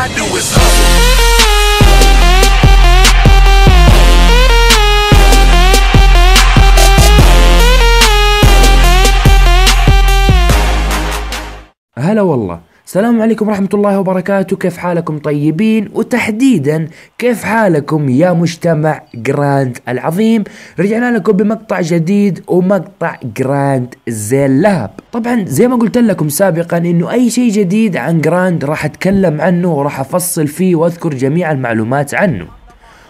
I do is hustle. هلا والله السلام عليكم ورحمة الله وبركاته. كيف حالكم طيبين؟ وتحديدا كيف حالكم يا مجتمع جراند العظيم؟ رجعنا لكم بمقطع جديد ومقطع جراند زين لهب. طبعا زي ما قلت لكم سابقا إنه أي شيء جديد عن جراند راح أتكلم عنه وراح أفصل فيه وأذكر جميع المعلومات عنه.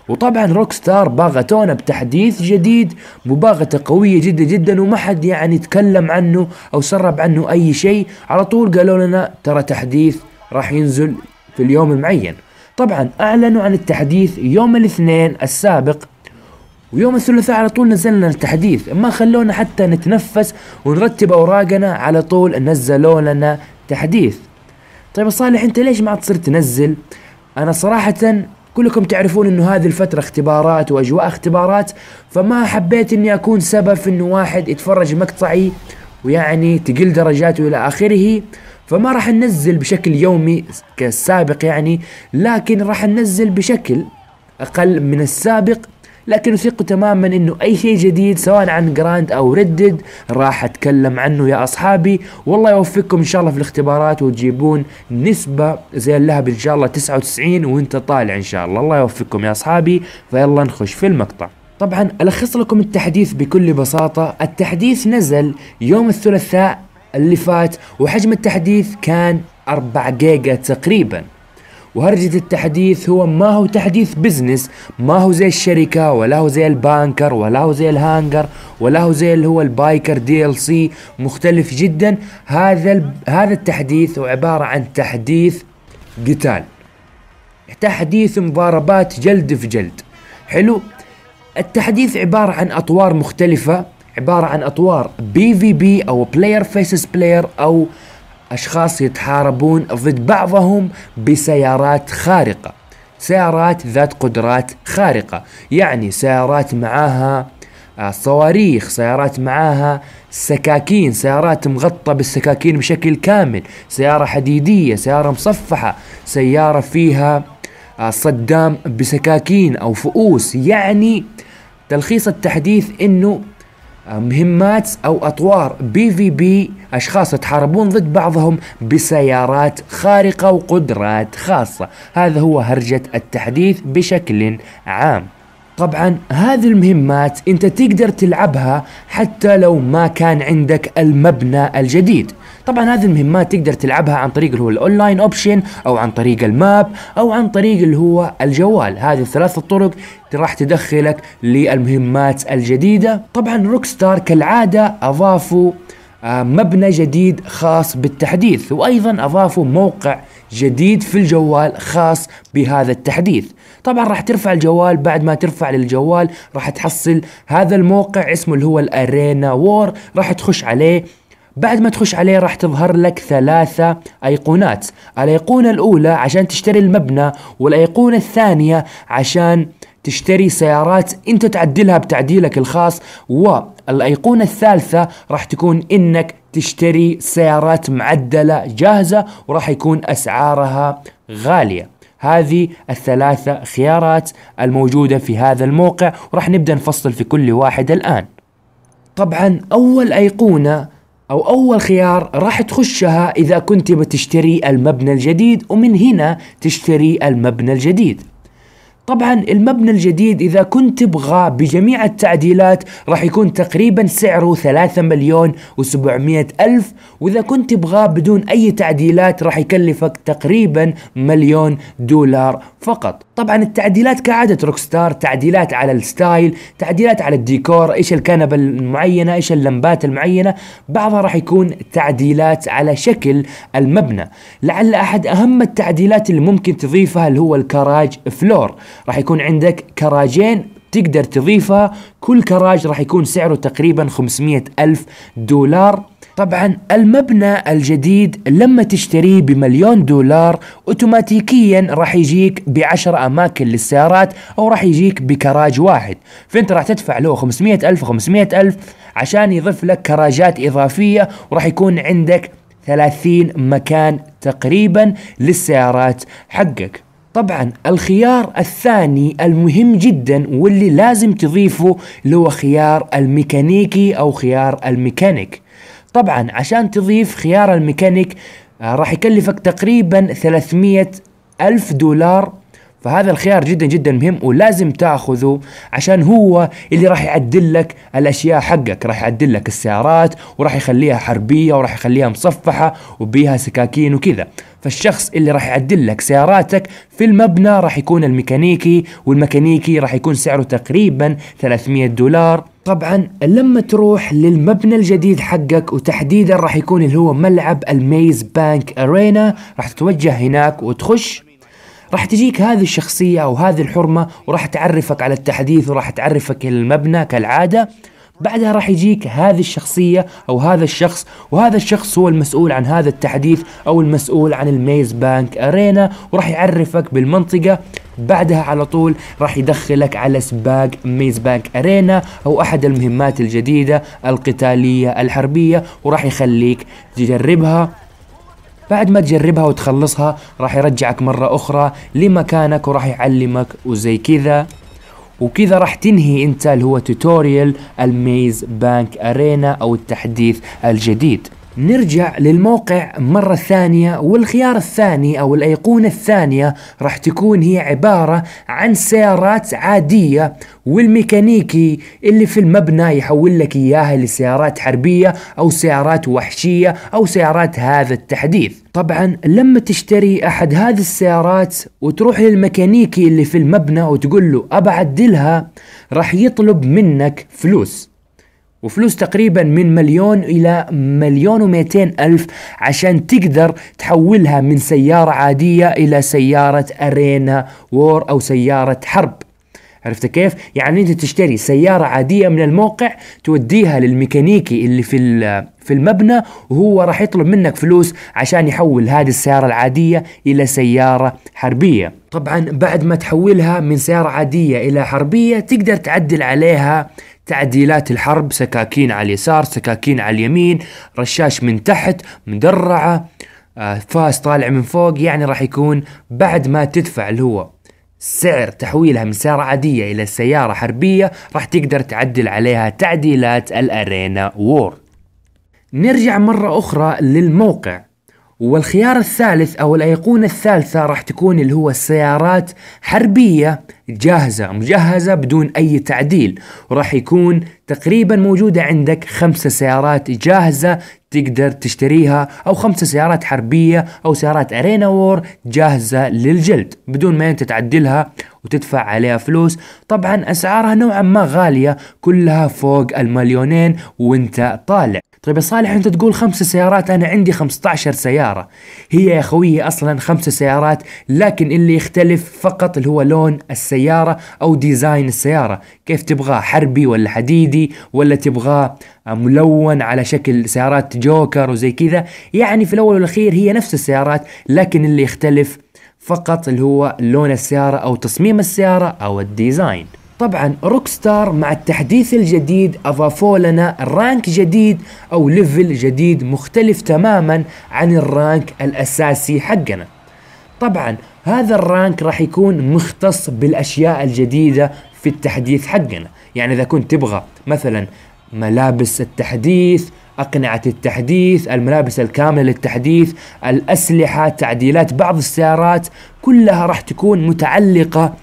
وطبعا روك ستار باغتونا بتحديث جديد مباغتة قوية جدا جدا وما حد يعني تكلم عنه أو سرب عنه أي شيء. على طول قالوا لنا ترى تحديث راح ينزل في اليوم المعين. طبعا أعلنوا عن التحديث يوم الاثنين السابق. ويوم الثلاثاء على طول نزلنا التحديث ما خلونا حتى نتنفس ونرتب أوراقنا على طول نزلوا لنا تحديث. طيب صالح أنت ليش ما عاد تصير تنزل؟ أنا صراحة كلكم تعرفون إنه هذه الفترة اختبارات وأجواء اختبارات فما حبيت إني أكون سبب في إنه واحد يتفرج مقطعي ويعني تقل درجاته إلى آخره فما راح ننزل بشكل يومي كالسابق يعني لكن راح ننزل بشكل أقل من السابق لكن اثق تماما إنه أي شيء جديد سواء عن جراند أو ردد راح أتكلم عنه يا أصحابي. والله يوفقكم إن شاء الله في الاختبارات وتجيبون نسبة زي اللهب إن شاء الله 99 وإنت طالع إن شاء الله. الله يوفقكم يا أصحابي. فيلا نخش في المقطع. طبعا ألخص لكم التحديث بكل بساطة. التحديث نزل يوم الثلاثاء اللي فات وحجم التحديث كان 4 جيجا تقريبا. وهرجة التحديث هو ما هو تحديث business ما هو زي الشركة ولا هو زي ال bunker ولا هو زي الهانجر ولا هو زي اللي هو ال biker DLC مختلف جدا. هذا ال- هذا التحديث هو عبارة عن تحديث قتال. تحديث مضاربات جلد في جلد. حلو؟ التحديث عبارة عن أطوار مختلفة عبارة عن أطوار PVP أو player versus player أو أشخاص يتحاربون ضد بعضهم بسيارات خارقة. سيارات ذات قدرات خارقة. يعني سيارات معاها آه، صواريخ سيارات معاها سكاكين. سيارات مغطى بالسكاكين بشكل كامل. سيارة حديدية سيارة مصفحة. سيارة فيها آه، صدام بسكاكين أو فؤوس. يعني تلخيص التحديث آه، مهمات أو أطوار بي في بي أشخاص يتحاربون ضد بعضهم بسيارات خارقة وقدرات خاصة. هذا هو هرجة التحديث بشكل عام. طبعا هذه المهمات أنت تقدر تلعبها حتى لو ما كان عندك المبنى الجديد. طبعا هذه المهمات تقدر تلعبها عن طريق اللي هو ال online option أو عن طريق ال map أو عن طريق اللي هو الجوال. هذه الثلاث الطرق راح تدخلك للمهمات الجديدة. طبعا Rockstar كالعادة أضافوا آه، مبنى جديد خاص بالتحديث وأيضا أضافوا موقع جديد في الجوال خاص بهذا التحديث. طبعا راح ترفع الجوال بعد ما ترفع للجوال راح تحصل هذا الموقع اسمه اللي هو الأرينا وور راح تخش عليه بعد ما تخش عليه راح تظهر لك ثلاثة أيقونات. الأيقونة الأولى عشان تشتري المبنى والأيقونة الثانية عشان تشتري سيارات أنت تعدلها بتعديلك الخاص والأيقونة الثالثة راح تكون إنك تشتري سيارات معدلة جاهزة وراح يكون أسعارها غالية. هذه الثلاثة خيارات الموجودة في هذا الموقع وراح نبدأ نفصل في كل واحد الآن. طبعا أول أيقونة أو أول خيار راح تخشها إذا كنت بتشتري المبنى الجديد ومن هنا تشتري المبنى الجديد. طبعا المبنى الجديد إذا كنت تبغاه بجميع التعديلات راح يكون تقريبا سعره 3 مليون و700 ألف وإذا كنت تبغاه بدون أي تعديلات راح يكلفك تقريبا مليون دولار فقط. طبعا التعديلات كعادة Rockstar تعديلات على ال style تعديلات على الديكور إيش الكنبة المعينة إيش اللمبات المعينة بعضها راح يكون تعديلات على شكل المبنى. لعل أحد أهم التعديلات اللي ممكن تضيفها اللي هو ال garage floor. راح يكون عندك كراجين تقدر تضيفها كل كراج راح يكون سعره تقريبا 500 ألف دولار. طبعا المبنى الجديد لما تشتريه بمليون دولار اوتوماتيكيا راح يجيك بعشر أماكن للسيارات أو راح يجيك بكراج واحد. فأنت راح تدفع له 500 ألف و500 ألف عشان يضيف لك كراجات إضافية وراح يكون عندك 30 مكان تقريبا للسيارات حقك. طبعا الخيار الثاني المهم جدا واللي لازم تضيفه اللي هو خيار الميكانيكي أو خيار الميكانيك. طبعا عشان تضيف خيار الميكانيك آه، راح يكلفك تقريبا 300 ألف دولار. فهذا الخيار جدا جدا مهم ولازم تاخذه عشان هو اللي راح يعدل لك الأشياء حقك. راح يعدل لك السيارات وراح يخليها حربية وراح يخليها مصفحة وبيها سكاكين وكذا. فالشخص اللي راح يعدل لك سياراتك في المبنى راح يكون الميكانيكي والميكانيكي راح يكون سعره تقريبا 300 دولار. طبعا لما تروح للمبنى الجديد حقك وتحديدا راح يكون اللي هو ملعب ال Maze Bank Arena راح تتوجه هناك وتخش. راح تجيك هذه الشخصية أو هذه الحرمة وراح تعرفك على التحديث وراح تعرفك المبنى كالعادة. بعدها راح يجيك هذه الشخصية أو هذا الشخص وهذا الشخص هو المسؤول عن هذا التحديث أو المسؤول عن الميز بانك أرينا وراح يعرفك بالمنطقة. بعدها على طول راح يدخلك على سباق ميز بانك أرينا أو أحد المهمات الجديدة القتالية الحربية وراح يخليك تجربها. بعد ما تجربها وتخلصها راح يرجعك مرة أخرى لمكانك وراح يعلمك وزي كذا. وكذا راح تنهي انت اللي هو tutorial ال Maze Bank Arena أو التحديث الجديد. نرجع للموقع مرة ثانية والخيار الثاني أو الأيقونة الثانية. راح تكون هي عبارة عن سيارات عادية والميكانيكي اللي في المبنى يحول لك إياها لسيارات حربية أو سيارات وحشية أو سيارات هذا التحديث. طبعا لما تشتري أحد هذه السيارات وتروح للميكانيكي اللي في المبنى وتقول له أبى أعدلها راح يطلب منك فلوس. وفلوس تقريبا من مليون إلى مليون ومئتين ألف عشان تقدر تحولها من سيارة عادية إلى سيارة أرينا وور أو سيارة حرب عرفت كيف؟ يعني أنت تشتري سيارة عادية من الموقع توديها للميكانيكي اللي في في المبنى وهو راح يطلب منك فلوس عشان يحول هذه السيارة العادية إلى سيارة حربية. طبعا بعد ما تحولها من سيارة عادية إلى حربية تقدر تعدل عليها تعديلات الحرب سكاكين على اليسار سكاكين على اليمين رشاش من تحت مدرعة آه، فاس طالع من فوق يعني راح يكون بعد ما تدفع اللي هو سعر تحويلها من سيارة عادية إلى سيارة حربية راح تقدر تعدل عليها تعديلات الأرينا وور. نرجع مرة أخرى للموقع. والخيار الثالث أو الأيقونة الثالثة راح تكون اللي هو السيارات حربية جاهزة مجهزة بدون أي تعديل. وراح يكون تقريبا موجودة عندك خمسة سيارات جاهزة تقدر تشتريها أو خمسة سيارات حربية أو سيارات Arena War جاهزة للجلد بدون ما أنت تعدلها وتدفع عليها فلوس. طبعا أسعارها نوعا ما غالية كلها فوق المليونين وانت طالع. طيب يا صالح أنت تقول خمسة سيارات أنا عندي 15 سيارة. هي يا خويي أصلا خمسة سيارات لكن اللي يختلف فقط اللي هو لون السيارة أو design السيارة. كيف تبغاه حربي ولا حديدي ولا تبغاه ملون على شكل سيارات جوكر وزي كذا. يعني في الأول والأخير هي نفس السيارات لكن اللي يختلف فقط اللي هو لون السيارة أو تصميم السيارة أو ال design. طبعا Rockstar مع التحديث الجديد أضافوا لنا rank جديد أو level جديد مختلف تماما عن ال rank الأساسي حقنا. طبعا هذا ال rank راح يكون مختص بالأشياء الجديدة في التحديث حقنا. يعني إذا كنت تبغى مثلا ملابس التحديث أقنعة التحديث الملابس الكاملة للتحديث الأسلحة تعديلات بعض السيارات كلها راح تكون متعلقة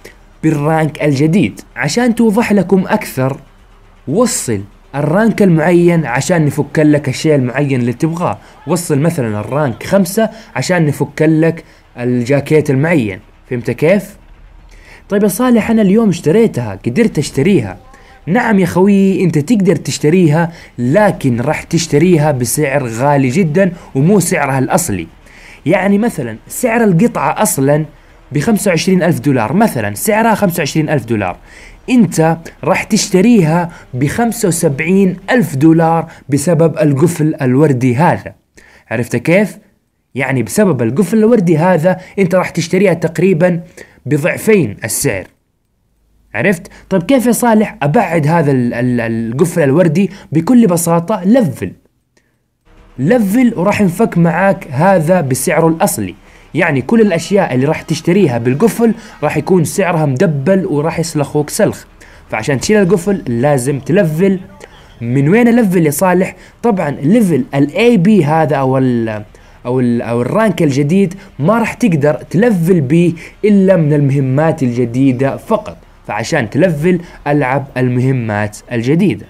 بال rank الجديد. عشان توضح لكم أكثر وصل ال rank المعين عشان نفك لك الشيء المعين اللي تبغاه. وصل مثلا ال rank خمسة عشان نفك لك الجاكيت المعين. فهمت كيف؟ طيب يا صالح أنا اليوم اشتريتها قدرت أشتريها. نعم يا خويي أنت تقدر تشتريها لكن راح تشتريها بسعر غالي جدا ومو سعرها الأصلي. يعني مثلا سعر القطعة أصلا ب 25 ألف دولار. مثلا سعرها 25 ألف دولار. أنت راح تشتريها ب 75 ألف دولار بسبب القفل الوردي هذا. عرفت كيف؟ يعني بسبب القفل الوردي هذا أنت راح تشتريها تقريبا بضعفين السعر. عرفت؟ طيب كيف يا صالح؟ أبعد هذا القفل الوردي بكل بساطة. لفل. لفل وراح ينفك معاك هذا بسعره الأصلي. يعني كل الأشياء اللي راح تشتريها بالقفل راح يكون سعرها مدبل وراح يسلخوك سلخ فعشان تشيل القفل لازم تلفل. من وين ألفل يا صالح؟ طبعا level ال AP هذا أو ال أو ال أو ال rank الجديد ما راح تقدر تلفل به إلا من المهمات الجديدة فقط. فعشان تلفل ألعب المهمات الجديدة.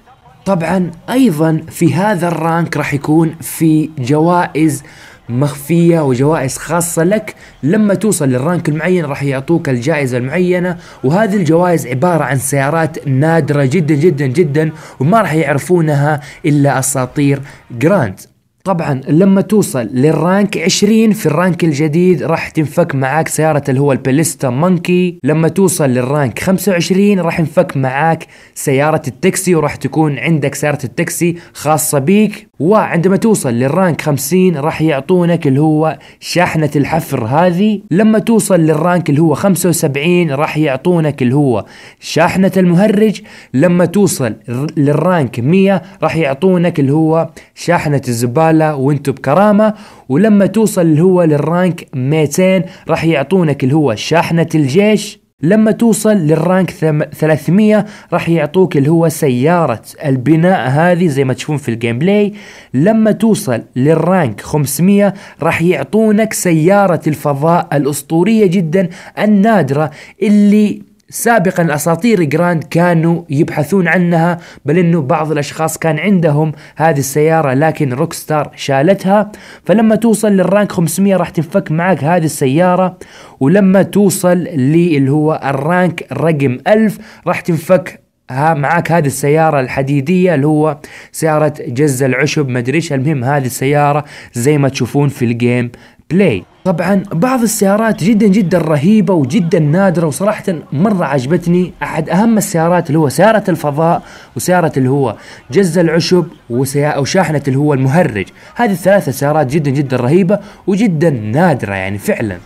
طبعا أيضا في هذا ال rank راح يكون في جوائز مخفية وجوائز خاصة لك. لما توصل لل rank المعين راح يعطوك الجائزة المعينة وهذه الجوائز عبارة عن سيارات نادرة جدا جدا جدا وما راح يعرفونها إلا أساطير Grand طبعا لما توصل لل rank 20 في ال rank الجديد راح تنفك معاك سيارة اللي هو ال Blista Monkey. لما توصل لل rank 25 راح ينفك معاك سيارة التاكسي وراح تكون عندك سيارة التاكسي خاصة بيك. وعندما توصل لل rank 50 راح يعطونك اللي هو شاحنة الحفر هذه. لما توصل لل rank اللي هو 75 راح يعطونك اللي هو شاحنة المهرج. لما توصل لل rank 100 راح يعطونك اللي هو شاحنة الزبالة. وانتو بكرامة ولما توصل اللي هو لل rank 200 راح يعطونك اللي هو شاحنة الجيش. لما توصل لل rank 300 راح يعطوك اللي هو سيارة البناء هذه زي ما تشوفون في ال gameplay لما توصل لل rank 500 راح يعطونك سيارة الفضاء الأسطورية جدا النادرة اللي سابقا أساطير Grand كانوا يبحثون عنها بل إنه بعض الأشخاص كان عندهم هذه السيارة لكن Rockstar شالتها. فلما توصل لل rank 500 راح تنفك معك هذه السيارة ولما توصل اللي هو ال rank رقم 1000 راح تنفك ها معاك هذه السيارة الحديدية اللي هو سيارة جز العشب. مدري إيش المهم هذه السيارة زي ما تشوفون في ال gameplay طبعا بعض السيارات جدا جدا رهيبة وجدا نادرة وصراحة مرة عجبتني. أحد أهم السيارات اللي هو سيارة الفضاء وسيارة اللي هو جز العشب وشاحنة اللي هو المهرج. هذه الثلاثة سيارات جدا جدا رهيبة وجدا نادرة يعني فعلا.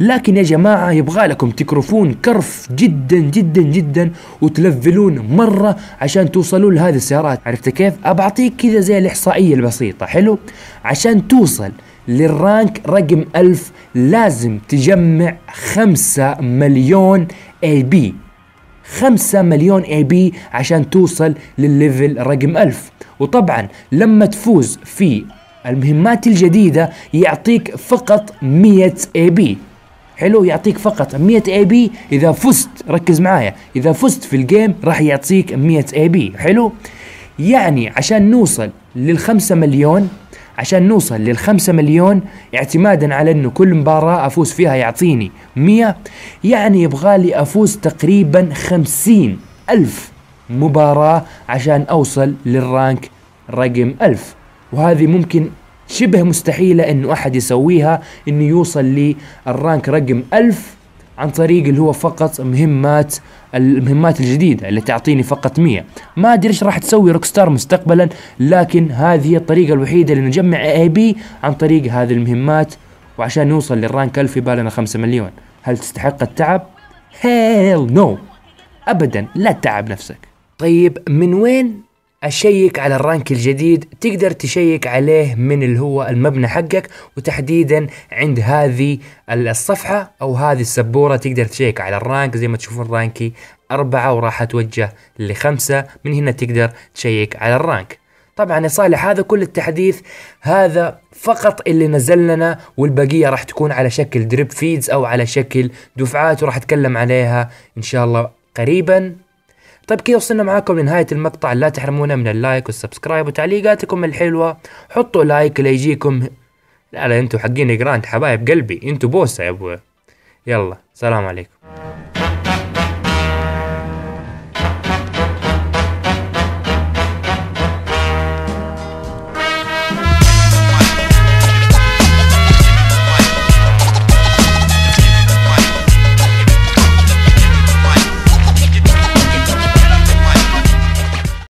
لكن يا جماعة يبغى لكم تكرفون كرف جدا جدا جدا وتلفلون مرة عشان توصلوا لهذه السيارات. عرفت كيف؟ أبعطيك كذا زي الإحصائية البسيطة. حلو؟ عشان توصل لل rank رقم ألف لازم تجمع خمسة مليون AP خمسة مليون AP عشان توصل للل level رقم ألف. وطبعا لما تفوز في المهمات الجديدة يعطيك فقط 100 AP حلو يعطيك فقط 100 AP إذا فزت ركز معايا إذا فزت في ال game راح يعطيك 100 AP حلو؟ يعني عشان نوصل للخمسة مليون عشان نوصل للخمسة مليون اعتمادا على إنه كل مباراة أفوز فيها يعطيني مية يعني يبغالي أفوز تقريبا خمسين ألف مباراة عشان أوصل لل rank رقم ألف. وهذه ممكن شبه مستحيلة إنه أحد يسويها إنه يوصل لل rank رقم ألف عن طريق اللي هو فقط مهمات المهمات الجديدة اللي تعطيني فقط 100 ما أدري إيش راح تسوي Rockstar مستقبلا لكن هذه هي الطريقة الوحيدة اللي نجمع AP عن طريق هذه المهمات وعشان نوصل لل rank 1000 يبالنا 5 مليون هل تستحق التعب؟ hell no no. ابدا لا تتعب نفسك طيب من وين أشيك على ال rank الجديد تقدر تشيك عليه من اللي هو المبنى حقك وتحديدا عند هذه الصفحة أو هذه السبورة تقدر تشيك على ال rank. زي ما تشوفون rank ي أربعة وراح توجه لخمسة من هنا تقدر تشيك على ال rank. طبعا يا صالح هذا كل التحديث هذا فقط اللي نزل لنا والبقية راح تكون على شكل drip feeds أو على شكل دفعات وراح أتكلم عليها إن شاء الله قريبا. طيب كذا وصلنا معاكم لنهاية المقطع. لا تحرمونا من ال like وال subscribe وتعليقاتكم الحلوة. حطوا like ليجيكم لا لا أنتوا حقين Grand حبايب قلبي أنتوا بوسة يا أبوي. يلا سلام عليكم.